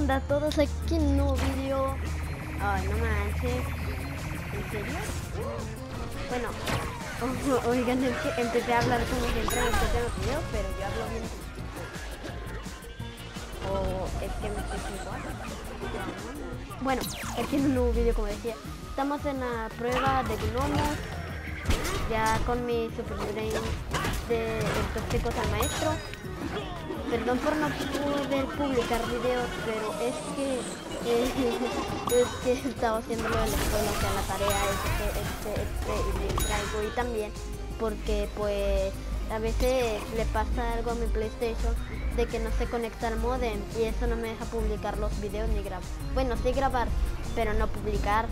onda a todos? Aquí en un nuevo vídeo. Ay, no manches. ¿En serio? Bueno, oigan, es que empecé a hablar como siempre en los videos, pero yo hablo bien. O es que me estoy igual. Bueno, aquí en un nuevo vídeo, como decía. Estamos en la prueba de gnomos. Ya con mi super brain de tóxicos al maestro. Perdón por no poder publicar videos, pero es que eh, es que estaba haciendo lo la escuela, o sea, la tarea, este, este, este, y me distraigo. Y también porque pues a veces le pasa algo a mi PlayStation de que no se conecta al modem y eso no me deja publicar los videos ni grabar. Bueno, sí grabar, pero no publicar.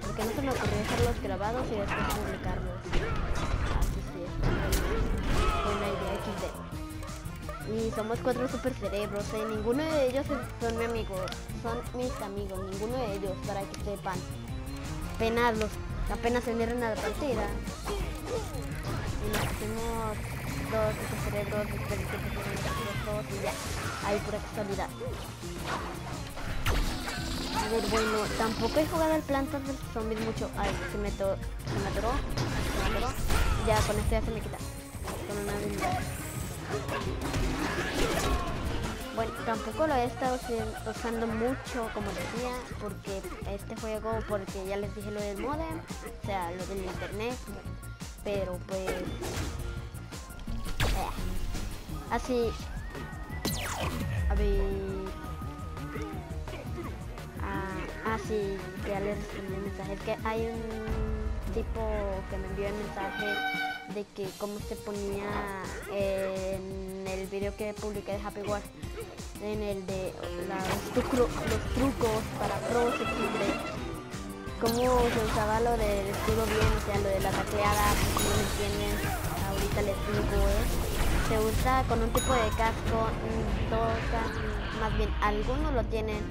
Porque no se me ocurrió dejarlos grabados y después publicarlos. Somos cuatro super cerebros, ¿eh? ninguno de ellos son mi amigo, son mis amigos, ninguno de ellos, para que sepan. Penarlos, apenas se a la partida. Y nos hacemos dos super cerebros, dos y ya, ahí pura casualidad. A ver, bueno, tampoco he jugado al Plantas vs Zombies mucho. Ay, se me, to se me atoró, se me atoró. Ya, con esto ya se me quita. Con una habilidad. Bueno, tampoco lo he estado usando mucho, como decía, porque este juego, porque ya les dije lo del modem, o sea, lo del internet, pero pues... Eh, así... A. Ah, así, ya les respondí el mensaje. Que hay un tipo que me envió el mensaje de que cómo se ponía en el video que publiqué de Happy Wars, en el de los, trucos para pros, etc. Cómo se usaba lo del escudo bien, o sea, lo de la tacleada, si no me ahorita les digo, ¿eh? Se usa con un tipo de casco, mm, más bien, algunos lo tienen,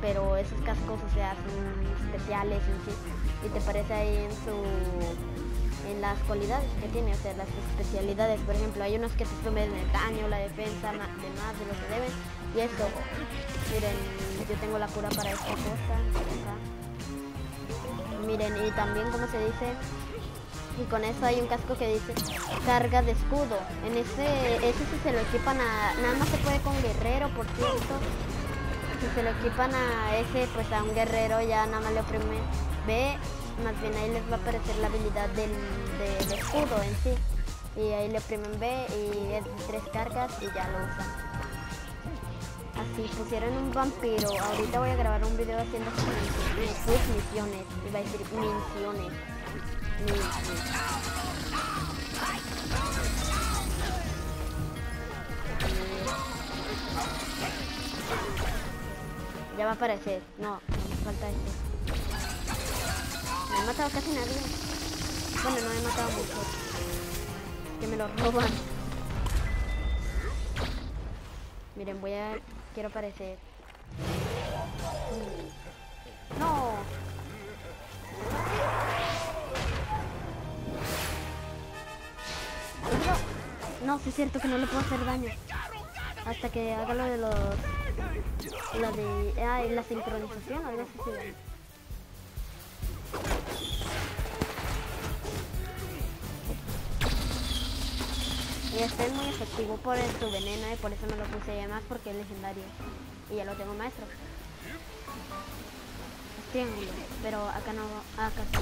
pero esos cascos, o sea, son especiales en sí, y te parece ahí en su las cualidades que tiene, o sea, las especialidades. Por ejemplo, hay unos que te suben el daño, la defensa, de más de lo que deben. Y esto, miren, yo tengo la cura para esta cosa. Miren, y también, como se dice, y con eso hay un casco que dice carga de escudo. En ese, ese si se lo equipan a, nada más se puede con guerrero, por cierto. Si se lo equipan a ese, pues a un guerrero ya nada más le oprime B más bien ahí les va a aparecer la habilidad del, escudo en sí. Y ahí le oprimen B y es tres cargas y ya lo usan. Así pusieron un vampiro. Ahorita voy a grabar un video haciendo sus misiones. Iba a decir misiones. Ya va a aparecer. No, falta este. Me he matado casi nadie. Bueno, no he matado mucho. Que me lo roban. Miren, voy a... Quiero aparecer. ¡No! No, sí es cierto que no le puedo hacer daño. Hasta que haga lo de los... La de... Ah, la sincronización, algo así Y este es muy efectivo por su veneno y por eso me lo puse ya más porque es legendario. Y ya lo tengo maestro. Es triángulo, pero acá no, acá sí.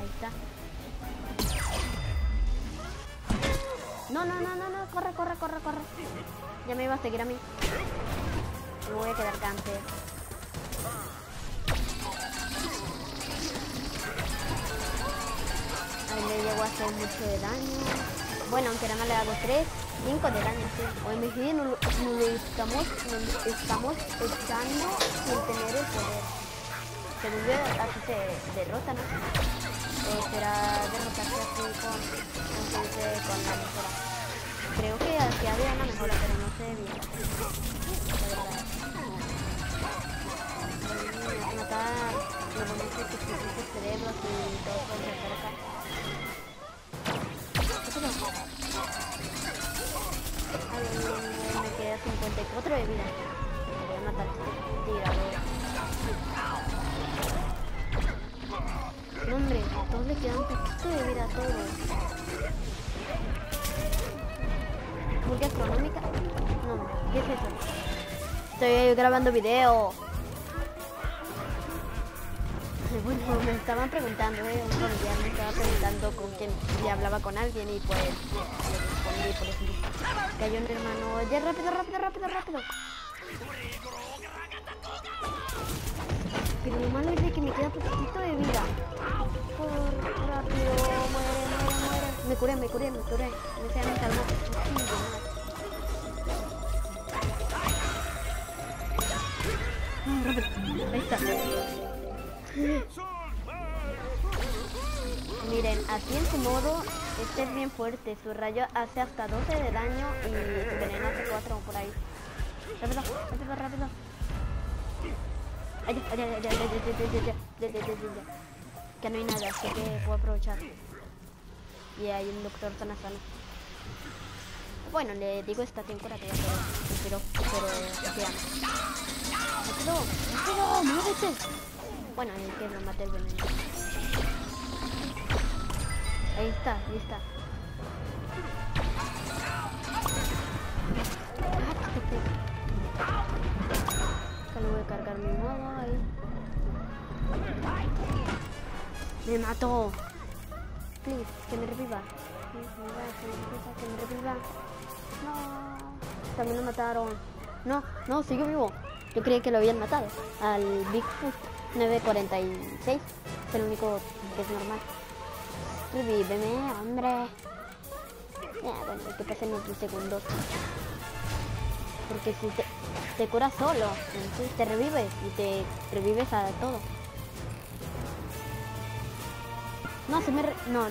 Ahí está. No, no, no, no, no, corre, corre, corre, corre. Ya me iba a seguir a mí. Me voy a quedar cáncer. Ahí le llego a hacer mucho de daño. Bueno, aunque nada más le hago 3, 5 de daño, sí. O imagínate, no, lo estamos, estamos echando sin tener el poder. Según yo, así se derrota, ¿no? O será derrotarse así con, con, con la mejora. Creo que aquí había una mejora, pero no sé bien. La verdad. Matar normalmente tus cerebros y todo por acá. 54 de vida. Voy a matar este tirador. No, hombre, a todos le quedan poquito de vida a todos. ¿Burga astronómica? No, ¿qué es eso? Estoy grabando video. Estaban preguntando, ¿eh? un familiar me estaba preguntando con quién ya hablaba con alguien y pues le respondí por ejemplo. Cayó un hermano, ya rápido, rápido, rápido, rápido. Pero lo malo es de que me queda poquito de vida. Por rápido, muere, muere, muere. Me curé, me curé, me curé. Me sea, me. Ahí está. Miren, así en su modo, este es bien fuerte. Su rayo hace hasta 12 de daño y su veneno hace 4 por ahí. Rápido, rápido, rápido. Que no hay nada, así que puedo aprovechar. Y hay un doctor sana sano. Bueno, le digo estación curativa, pero, pero, pero. ¡Rápido! ¡Rápido! ¡Muévete! Bueno, el que no mate el veneno. Ahí está, ahí está. Acá le voy a cargar mi modo ahí. Me mató. Please, que me reviva. Que me reviva, que me reviva. No. También lo mataron. No, no, sigue vivo. Yo creía que lo habían matado. Al Bigfoot 946. Es el único que es normal. Revíveme, hombre. Ya, bueno, hay que segundos. Porque si te, te curas solo, te revives y te revives a todo. No, se me... Re no, no,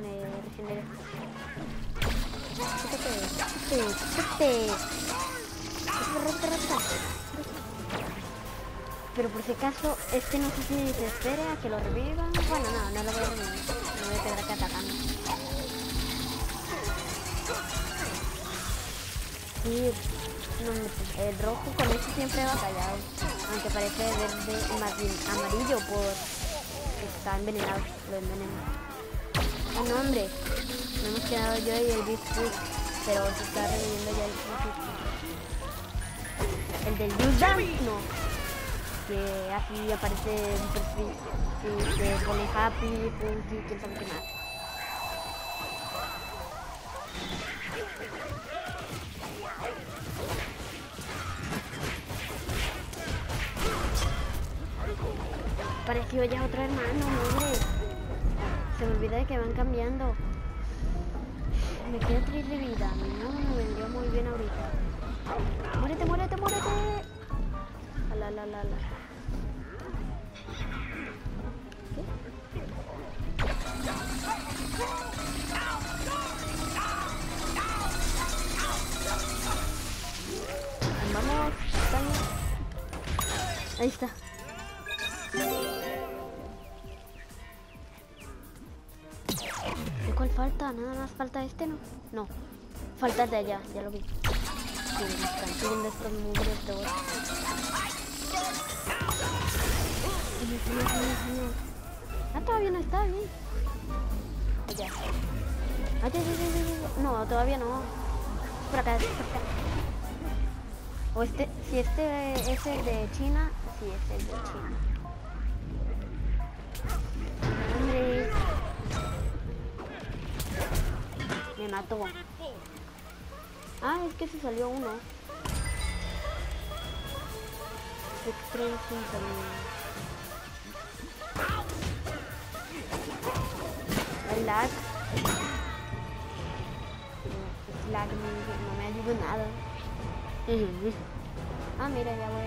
me, me regeneré. Pero por si acaso, este no sé si se espere a que lo revivan. Bueno, no, no lo voy a. Sí, el rojo con este siempre va callado. Aunque parece verde y más amarillo por está envenenado, lo envenena. Oh no, hombre. No hemos quedado yo y el Bigfoot, pero se está reviviendo ya el Bigfoot. El del Dance, no que así aparece un perfil que se pone happy, funky, quién sabe qué más. Pareció ya otro hermano, hombre. Se me olvida de que van cambiando. Me queda 3 de vida. No, me vendría muy bien ahorita. Muérete, muérete, muérete. La, la, la, la. Ahí está. ¿De cuál falta? Nada más falta este, ¿no? No. Falta de allá, ya lo vi. Sí, están subiendo estos mugres de oro. Ah, todavía no está bien. Allá. Allá, allá, allá, No, todavía no. Por acá, por acá. O este, si este es el de China, sí es el de China. Hombre. Me mató. Ah, es que se salió uno. Extreme. El lag. El lag no, me ayuda nada. Ah, mira, ya voy a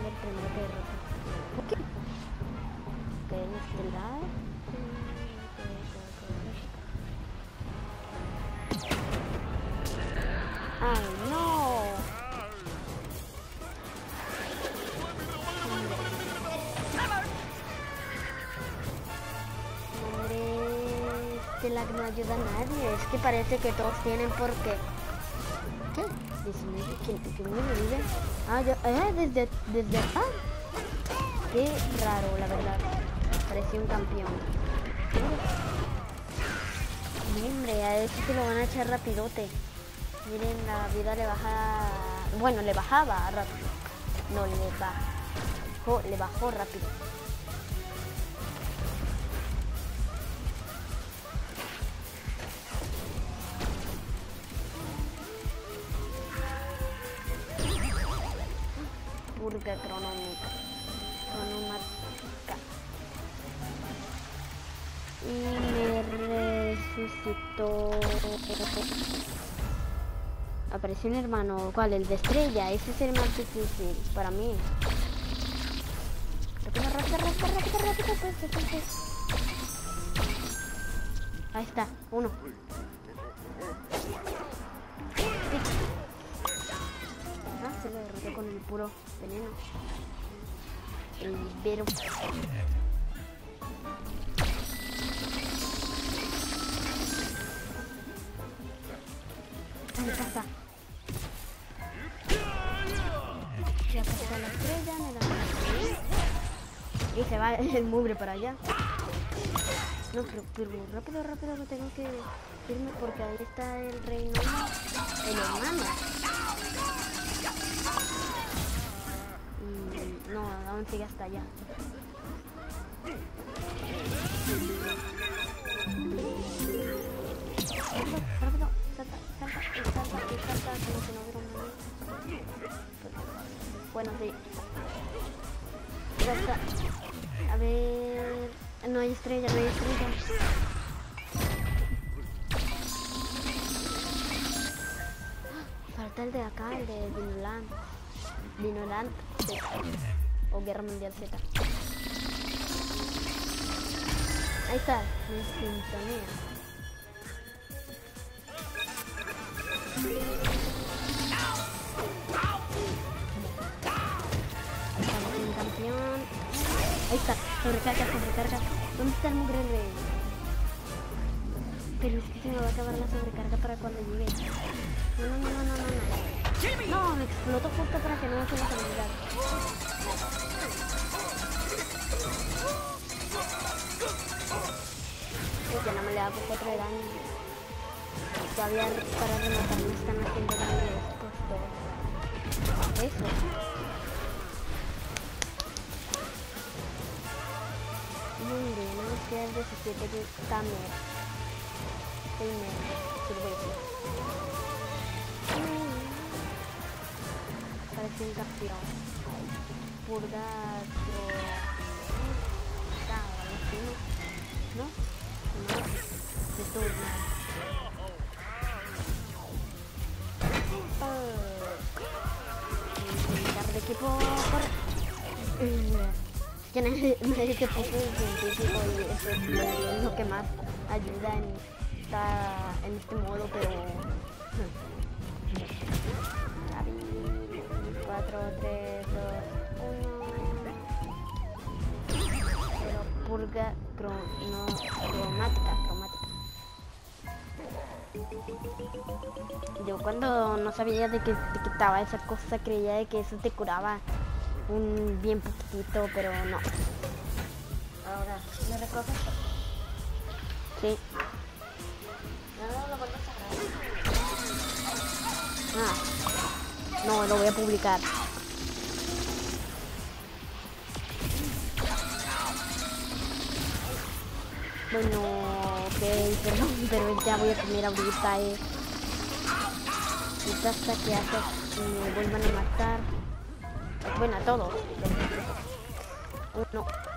ver primero que. ¿Por qué? Ok, este lag. ¡Ay, no! Este lag no ayuda a nadie. Es que parece que todos tienen por qué. ¿Qué? 19, ¿quién, quién me? Ah, eh, desde, desde acá. Qué raro, la verdad. Parecía un campeón. Hombre, a eso se lo van a echar rapidote. Miren, la vida le baja... Bueno, le bajaba rápido. No, le bajó, le bajó rápido. Purga cronómica. Cronomática. Y me resucitó. Apareció un hermano. ¿Cuál? El de estrella. Ese es el más difícil para mí. Rápido, rápido, rápido, rápido, rápido. Ahí está, uno. Lo derrotó con el puro veneno. El vero. Ahí está. Ya pasó la estrella, me la Y se va el mugre para allá. No, pero, pero rápido, rápido que tengo que irme porque ahí está el reino, el hermano. Aún sigue hasta allá. Si no. Bueno, sí. A ver... No hay estrella, no hay estrella. Falta el de acá, el de Dinoland. Dinoland. O Guerra Mundial Z. Ahí está, mi sintonía. Estamos en campeón. Ahí está, sobrecarga, sobrecarga. ¿Dónde está el mugre rey? Pero es que se me va a acabar la sobrecarga para cuando llegue. No, no, no, no, no, no. No, me exploto justo para que no me se Uy, que no me le hago 4 de daño. Todavía para rematar me están haciendo daño estos dos. Eso. Muy bien, nos quedan 17 de Tamer. Tamer, cerveza. Parece un campeón. Purgatro. ¿No? No. Se turna. Uh. de equipo, corre. Uh que nadie, nadie se puso científico y eso es lo, que más ayuda en, esta, en este modo, pero... David, 4, 3, purga crono, cromática, cromática. Yo cuando no sabía de que te quitaba esa cosa creía de que eso te curaba un bien poquitito, pero no. Ahora, ¿me recoges? Sí. No, lo vuelves a grabar. Ah. No, lo voy a publicar. Bueno, ok, pero ya voy a comer ahorita, eh. Ahorita hasta que hasta me vuelvan a matar. Bueno, a todos. Uno.